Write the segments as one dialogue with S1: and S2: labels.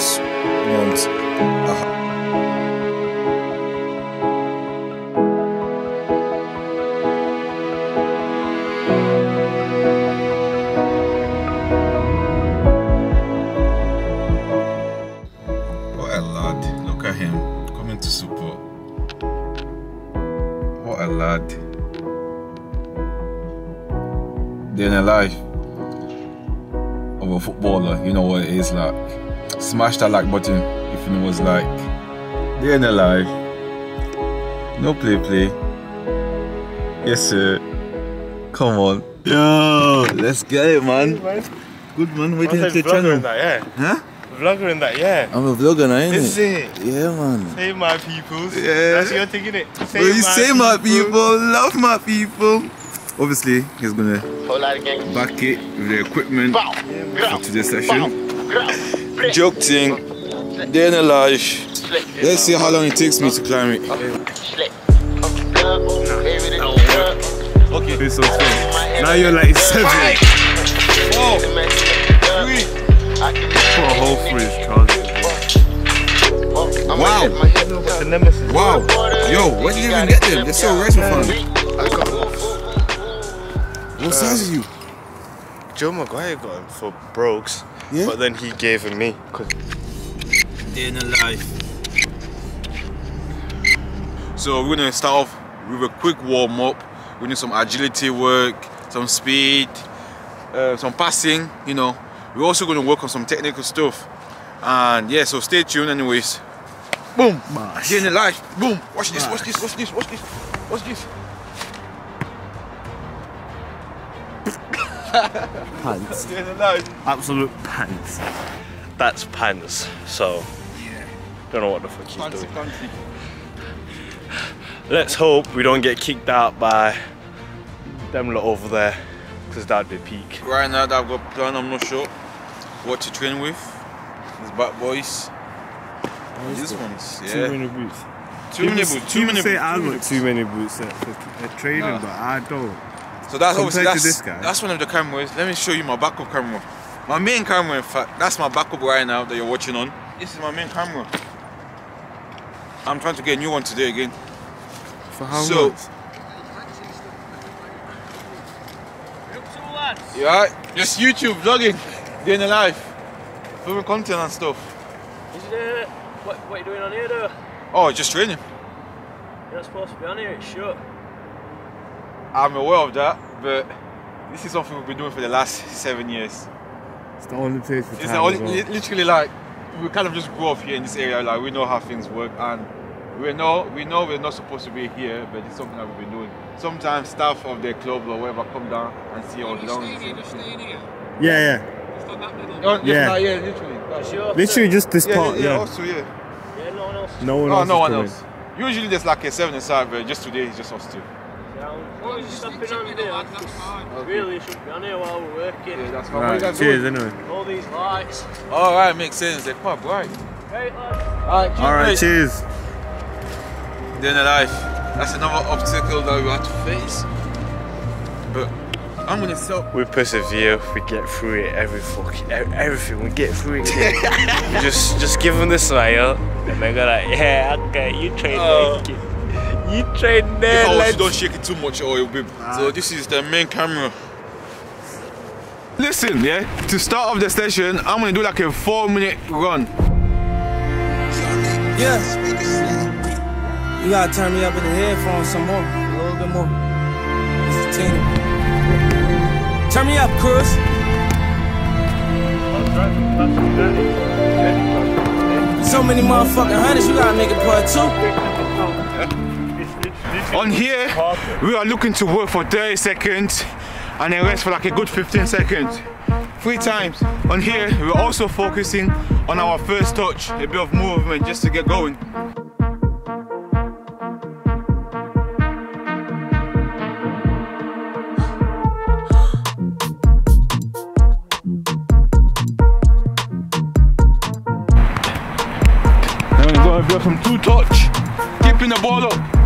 S1: just want a uh, What a lad. Look at him coming to support. What a lad. Day in the life of a footballer, you know what it is like. Smash that like button if you know what it's like. Day in the life. No play play. Yes sir. Come on. Yo, let's get it man. Good man, to
S2: said
S1: the channel.
S2: that, yeah.
S1: Huh?
S2: Vlogger in that, yeah.
S1: I'm a vlogger now, ain't
S2: Is
S1: it?
S2: it?
S1: Yeah man.
S2: Say my people.
S1: Yeah.
S2: That's your thing, innit? Say
S1: Well, you say my people, love my people. Obviously, he's gonna back it with the equipment for today's session. Joke thing, day in the life. Let's see how long it takes me to climb it.
S2: Okay.
S3: This was good. Now you're like seven. Put a hole through his trousers.
S1: Wow, wow. Yo, where did you even get them? They're so rare for fun. What size are you?
S2: Joe Maguire got him for Brogues,
S1: Yeah?
S2: but then he gave him me. Cause
S1: Day in the life. So we're gonna start off with a quick warm up. We need some agility work, some speed, uh, some passing. You know, we're also gonna work on some technical stuff. And yeah, so stay tuned. Anyways, boom, day in the life. Boom. Watch this. Watch this. Watch this. Watch this. Watch this.
S3: Pants.
S1: Day in the life.
S3: Absolute pants.
S2: that's pants. So don't know what the fuck he's
S1: Fancy,
S2: doing.
S1: fancy.
S2: Let's hope we don't get kicked out by them lot over there, because that'd be peak.
S1: Right now that I've got plan, I'm not sure what to train with. These bad boys. These ones,
S3: Too
S1: yeah.
S3: many boots.
S1: Too many boots. Too
S3: People
S1: many
S3: say
S1: boots.
S3: I
S1: too many
S3: got too many boots uh, for for training,
S1: Nah.
S3: but I don't.
S1: So that's
S3: Compared
S1: obviously
S3: to
S1: that's,
S3: this guy.
S1: that's one of the cameras. Let me show you my backup camera. My main camera, in fact, that's my backup right now that you're watching on. This is my main camera. I'm trying to get a new one today again.
S3: For how
S1: So-
S3: much?
S1: You alright? Just YouTube vlogging, doing the life, filming content and stuff.
S4: Is it, uh, what, what are you doing on here though?
S1: Oh, just training.
S4: You're not supposed to be on here, it's shut.
S1: I'm aware of that, but this is something we've been doing for the last seven years.
S3: It's the only place for
S1: It's
S3: time
S1: the only,
S3: well.
S1: literally like we kind of just grew up here in this area. Like we know how things work, and we know we know we're not supposed to be here, but it's something that we've been doing. Sometimes staff of the club or whatever come down and see our grounds.
S3: Yeah, yeah.
S1: Oh, yes,
S3: Yeah.
S1: nah, yeah, literally.
S4: It's your
S3: Literally just this
S1: Yeah,
S3: part,
S1: yeah, yeah,
S3: yeah.
S1: Also, yeah.
S4: Yeah, no one else.
S3: No one
S1: Oh,
S3: else
S1: no one
S3: coming.
S1: else. Usually there's like a seven inside, but just today it's just us two.
S4: What are you stopping on here? 'Cause Really, you shouldn't be on here while we're working.
S1: Yeah, that's fine. What you
S3: Right,
S1: guys
S3: cheers
S1: doing?
S3: anyway.
S4: All these lights.
S1: All right, makes sense. They're quite bright.
S4: Hey, lads.
S1: All right,
S3: Alright, cheers.
S1: Then the life. That's another obstacle that we have to face. But I'm gonna stop.
S2: We persevere, we get through it, every fucking, everything, we get through it. Just, just give them the smile, and they go like, yeah, okay, you train
S1: Oh.
S2: There, kid. You train there,
S1: Oh,
S2: let's
S1: you don't shake it too much or it'll be. Ah. So this is the main camera. Listen, yeah. To start off the session, I'm gonna do like a four-minute run.
S5: Yeah. You gotta turn me up in the headphones some more. A little bit more. Entertaining. Turn me up, Cruz. So many motherfucking hundreds, you gotta make it part two.
S1: On here, we are looking to work for 30 seconds and then rest for like a good 15 seconds. Three times. On here, we're also focusing on our first touch, a bit of movement just to get going. To go from two touch, keeping the ball up.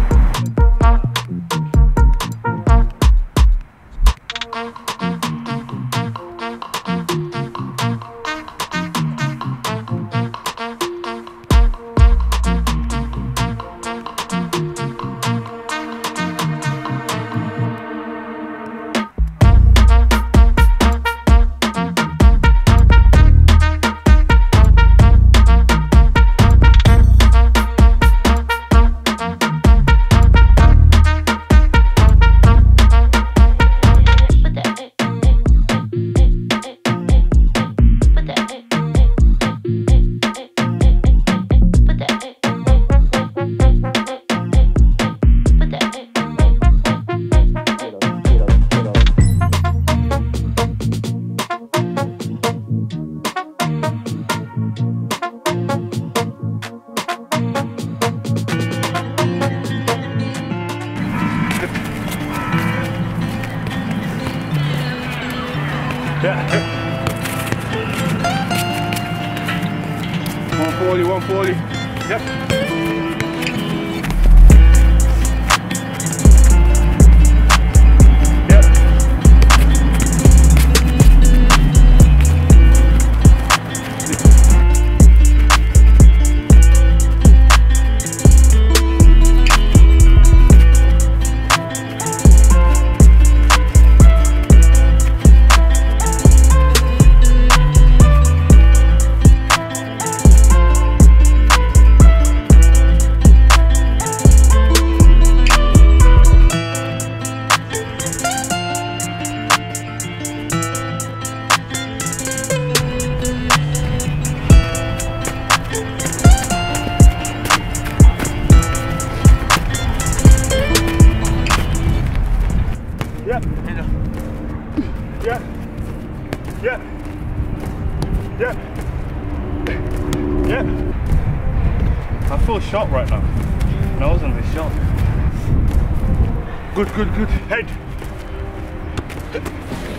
S3: Good, good, good. Head.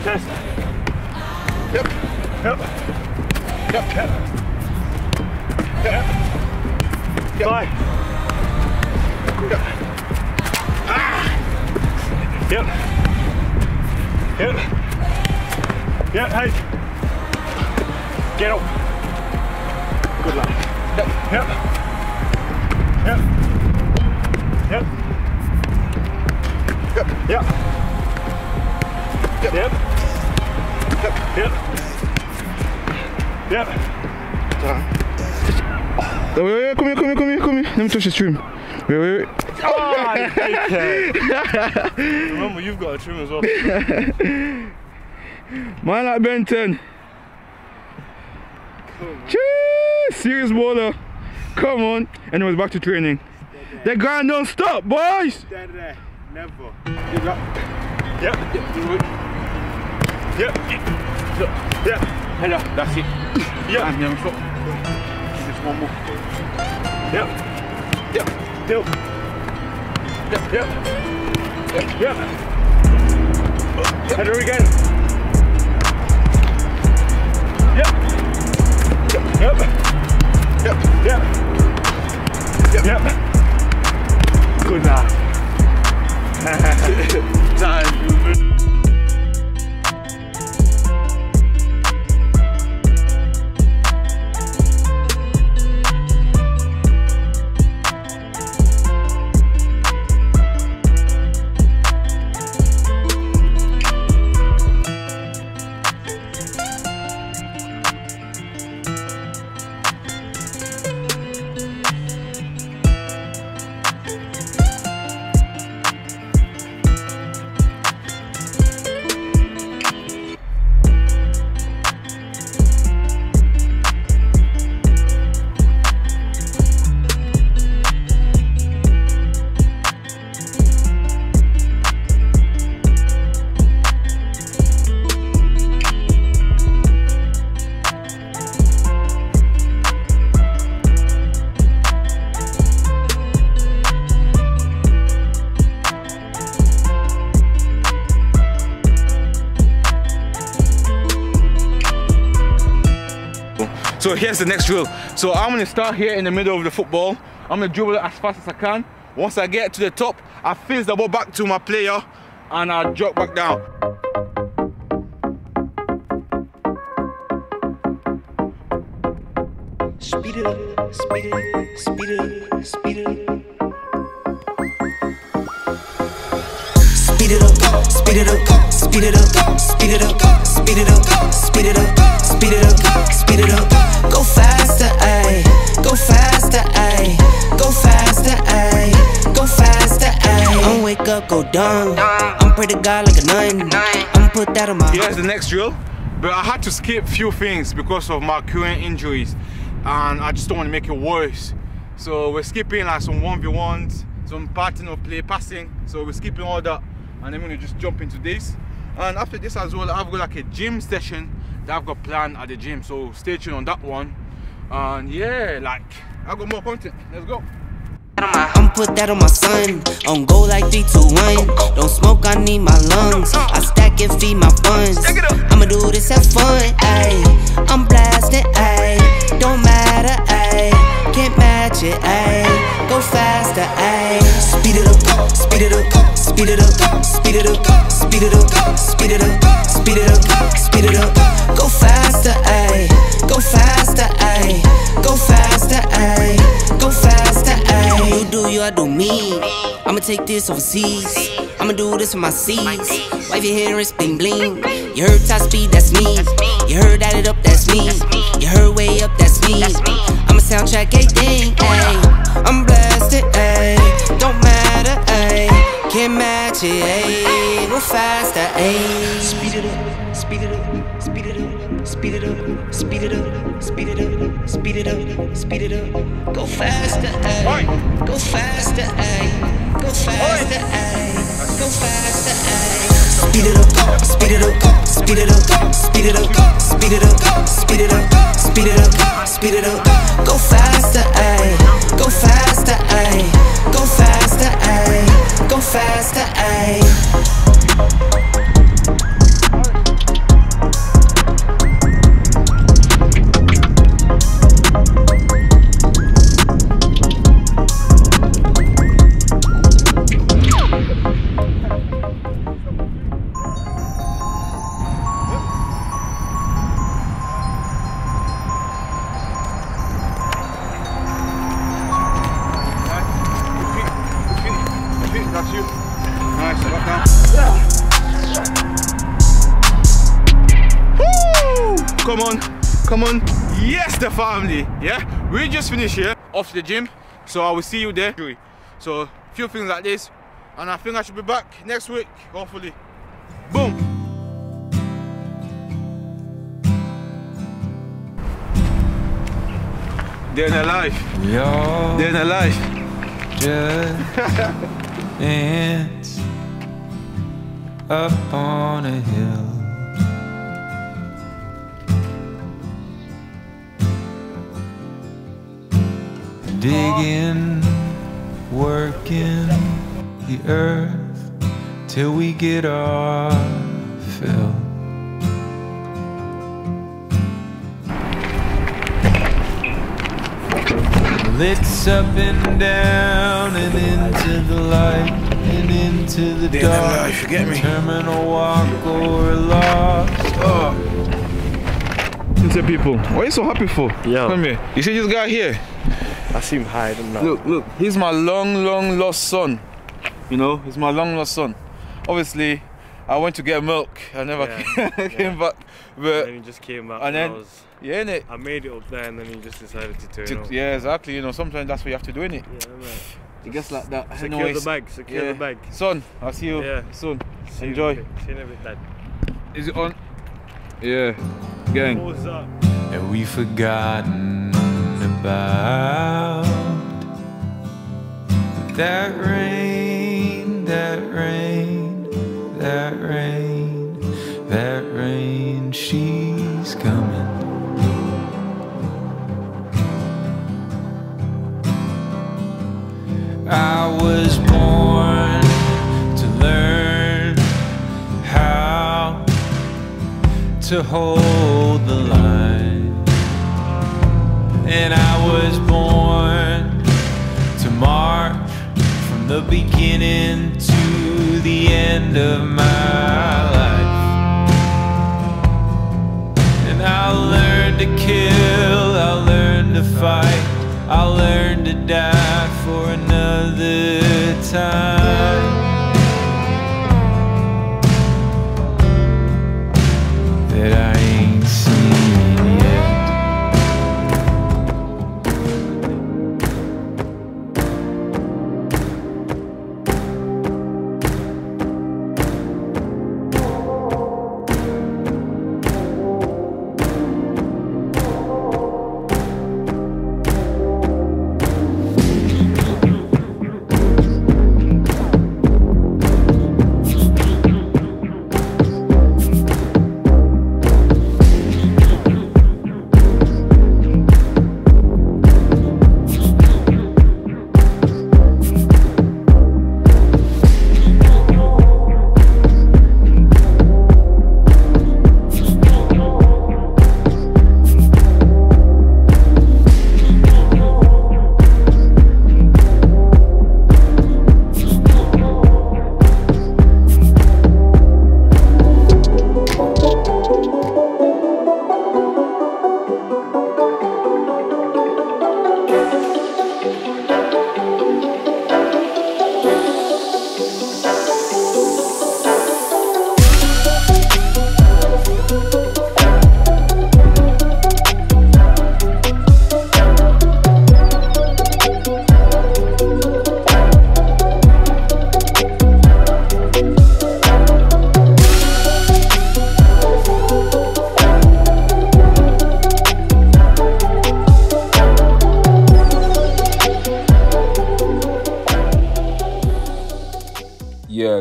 S3: Chest. Yep. Yep. Yep. Yep. Yep. Thigh. Yep. Ah. Yep. Yep. Yep, hey. Get up. Good lad. Yep. Yep. Yep. Yep. Yep. Yep. Yep. Yep. Yep. Yep.
S1: Wait, wait, wait, come here, come here, come here, come here. Let me touch the stream. Wait, wait, wait.
S3: Oh, Remember, you've got a trim as well.
S1: Man like Benton. Jeez, serious baller. Come on. Anyways, back to training. The grind don't stop, boys.
S3: Never. Yep. Yep. Yep. Yep. Hello. That's it. Yep. And then stop. Just one more. Yep. Yep. Still. Yep. Yep. Yep. Yep. Header again. Yep. Yep. Yep. Yep. Yep. Yep. Yep. Good lad. Time.
S1: Here's the next drill. So I'm gonna start here in the middle of the football. I'm gonna dribble it as fast as I can. Once I get to the top, I fizz the ball back to my player and I drop back down.
S6: Speed it up, speed it up, speed it up, speed it up. Speed it up, speed it up, speed it up, speed it up, speed it up, speed it up, speed it up, speed it up. Faster, ayy, go faster, ayy, go faster, ayy, go faster, ayy. I'm wake up, go down. I'm pray to God like a nun. I'm put that on my
S1: Here's the next drill. But I had to skip few things because of my current injuries and I just don't want to make it worse. So we're skipping like some 1v1s, some pattern of play, passing. So we're skipping all that and then we're gonna just jump into this. And after this as well, I've got like a gym session that I've got planned at the gym. So stay tuned on that one. And yeah, like I've got more content. Let's go.
S6: I'm put that on my son. On go like 3, 2, 1. Don't smoke, I need my lungs. I stack it can feed my funds. I'ma do this, have fun, ayy. I'm blasting, ayy. Don't matter, ayy. Can't match it, ayy. Go faster, ayy. Speed it up, speed it up, speed it up, speed it up, speed it up, speed it up, speed it up, speed it up. Go faster, take this overseas. I'ma do this for my seeds. Wipe your hair and spin bling. You heard top speed, that's me. You heard add it up, that's me. You heard way up, that's me. I'ma soundtrack everything, ayy. I'm blasted, ayy. Don't matter, ayy. Can't match it, ayy. Go faster, ayy. Speed it up, speed it up, speed it up, speed it up, speed it up, speed it up, speed it up, speed it up. Go faster, ayy. Go faster, ayy. Go faster, ayy. Go faster, ayy. Speed it up, speed it up, speed it up, speed it up, speed it up, speed it up, speed it up, speed it up. Go faster, ayy. Go faster, ayy. Go faster, ayy. Go faster, ayy.
S1: That's you. Nice, back down. Woo! Come on, come on. Yes, the family. Yeah, we just finished here off the gym, so I will see you there. So, a few things like this, and I think I should be back next week, hopefully. Boom. Day in a life.
S7: You're
S1: Day in a life.
S7: just ants up on a hill. Digging, working the earth till we get our fill. It's up and down and into the light and into the
S1: Day in the
S7: dark.
S1: life, you get me?
S7: Terminal walk or lost.
S1: Oh. Listen, people, what are you so happy for?
S2: Yeah.
S1: Come here. You see this guy here?
S2: I see him hiding now.
S1: Look, look, he's my long, long lost son. You know, he's my long lost son. Obviously, I went to get milk. I never
S2: Yeah,
S1: came,
S2: yeah.
S1: came back.
S2: And
S1: But
S2: then he just came back.
S1: and
S2: And,
S1: then-
S2: I was,
S1: yeah, innit?
S2: I made it up there, and then he just decided to turn
S1: To-
S2: up.
S1: yeah, exactly. You know, sometimes that's what you have to do, innit?
S2: Yeah, man.
S1: It gets like that.
S2: Secure
S1: Anyways,
S2: the bag. Secure
S1: yeah.
S2: the bag.
S1: Son, I'll see you
S2: Yeah.
S1: soon.
S2: See
S1: Enjoy.
S2: in a bit, See you in a bit, Dad.
S1: Is it on? Yeah, gang.
S2: What was that?
S7: Have we forgotten about that rain, to hold the line. And I was born to march from the beginning to the end of my life. And I'll learn to kill, I'll learn to fight, I'll learn to die for another time.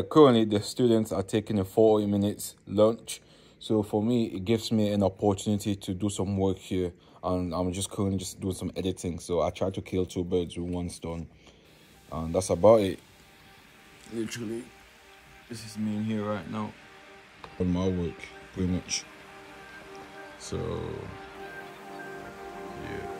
S1: Currently the students are taking a 40 minutes lunch. So for me, it gives me an opportunity to do some work here. And I'm just currently just doing some editing. So I try to kill two birds with one stone. And that's about it. Literally, this is me in here right now. On my work, pretty much. So, yeah.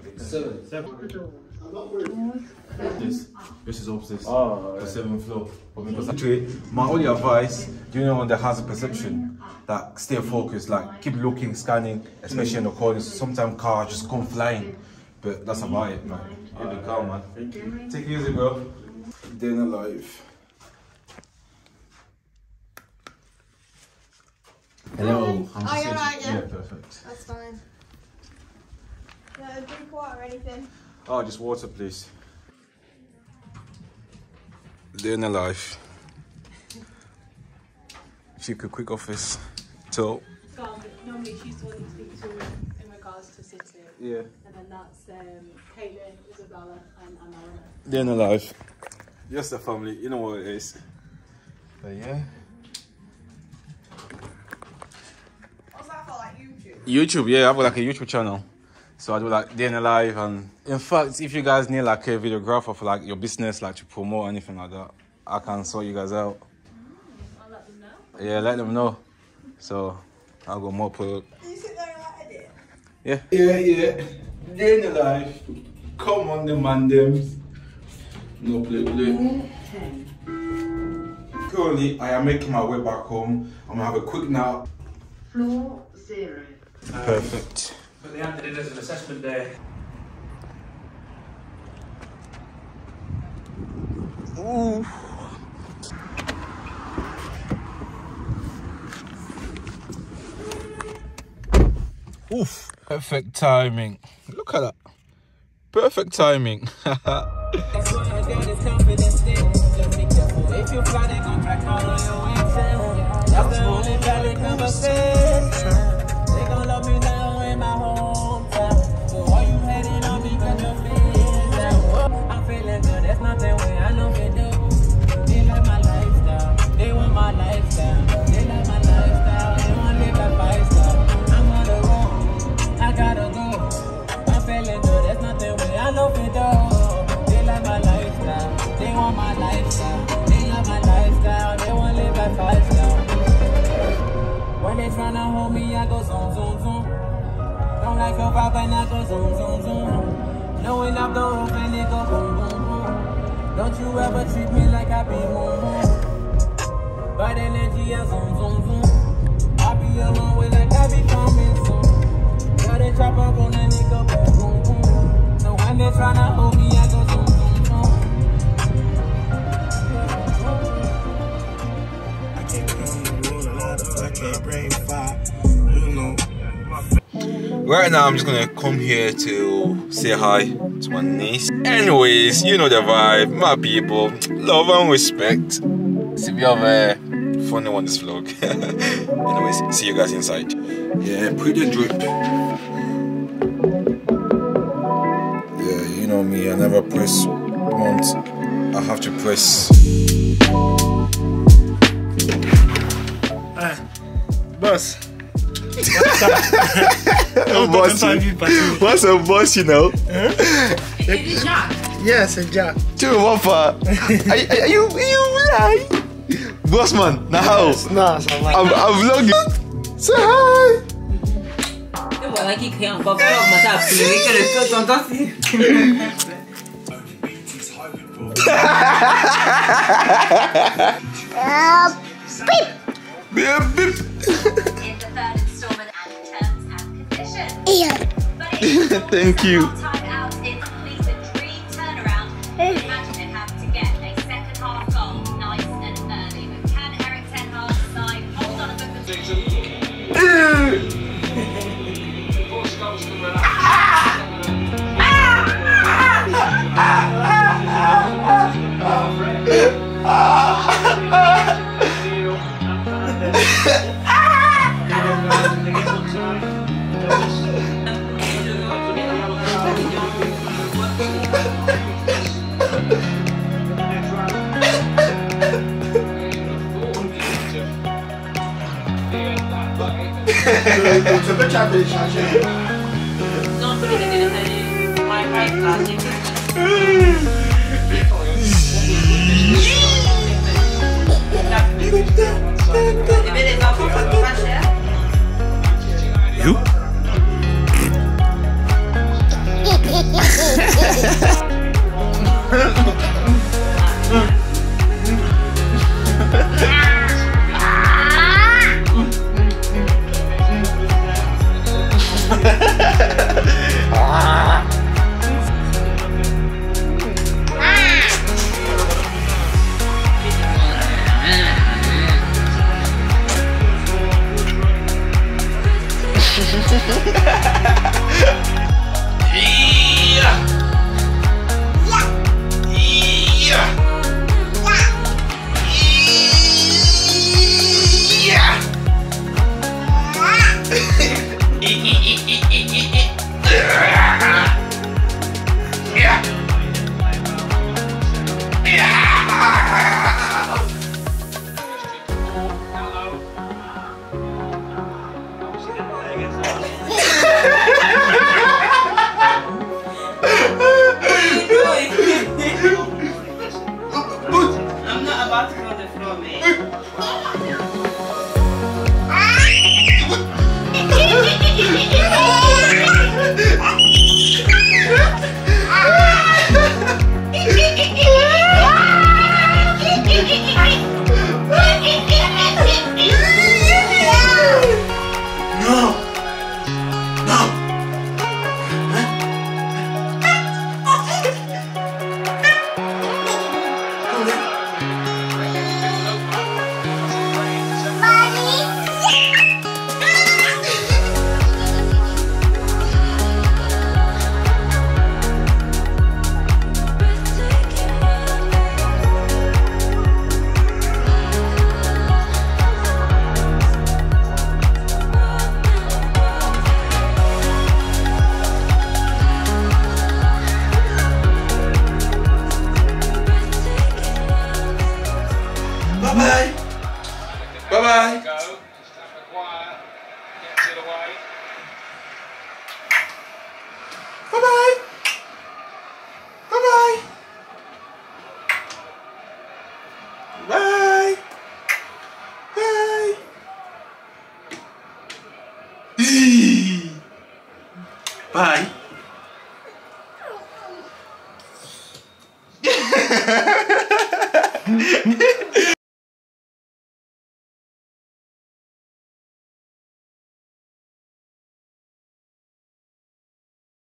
S8: For
S9: yourself. I'm not worried.
S1: This, this is upstairs. Oh, the seventh floor. But because mm-hmm. actually, my only advice, do you know on the hazard perception, that stay focused, like keep looking, scanning, especially in the corners. Sometimes cars just come flying, but that's about it, man. You'll be calm, man. Take it easy, bro. Day alive. Hello. I'm
S10: Oh,
S1: just
S10: you're right, yeah.
S1: Yeah, perfect.
S10: That's fine. No drink water or anything.
S1: Oh, just water, please. Day in the life. She could quick office. So,
S11: Normally she's the one you speak to in regards to City.
S1: Yeah.
S11: And then that's um, Caitlin, Isabella and Anna.
S1: day in the life. Just the family, you know what it is. But yeah.
S10: What's that for, like YouTube?
S1: YouTube, yeah, I've got like a YouTube channel. So I do like day in the life and in fact if you guys need like a videographer for like your business, like to promote anything like that, I can sort you guys out.
S11: I'll let them know.
S1: Yeah, let them know. So I'll go more product.
S10: Do you sit there and like edit?
S1: Yeah. Yeah, yeah. Day in the life. Come on, the man, them. No play, play. Currently, I am making my way back home. I'm gonna have a quick nap.
S12: Floor zero.
S1: Perfect.
S13: But they handed it as an assessment day.
S1: Ooh. Oof. Perfect timing. Look at that. Perfect timing.
S5: like a and I go zoom, zoom, zoom. Blowing up the and it go boom, boom, boom. Don't you ever treat me like I be moon,
S1: Right now, I'm just gonna come here to say hi to my niece. Anyways, you know the vibe, my people, love and respect. See, we have a funny one this vlog. Anyways, see you guys inside. Yeah, pretty drip. Yeah, you know me, I never press once. I have to press.
S3: Eh, boss.
S1: A boss, what's a boss, you know?
S3: Yes, a jack.
S1: Two what for? Are, are you are you lying? Boss man, now how?
S3: No, so like.
S1: I'm I'm vlogging. Say hi.
S14: Voilà qui crée encore
S1: Thank you.
S9: Tu télécharger.
S14: Non, je peux les télécharger. My. Mais les enfants,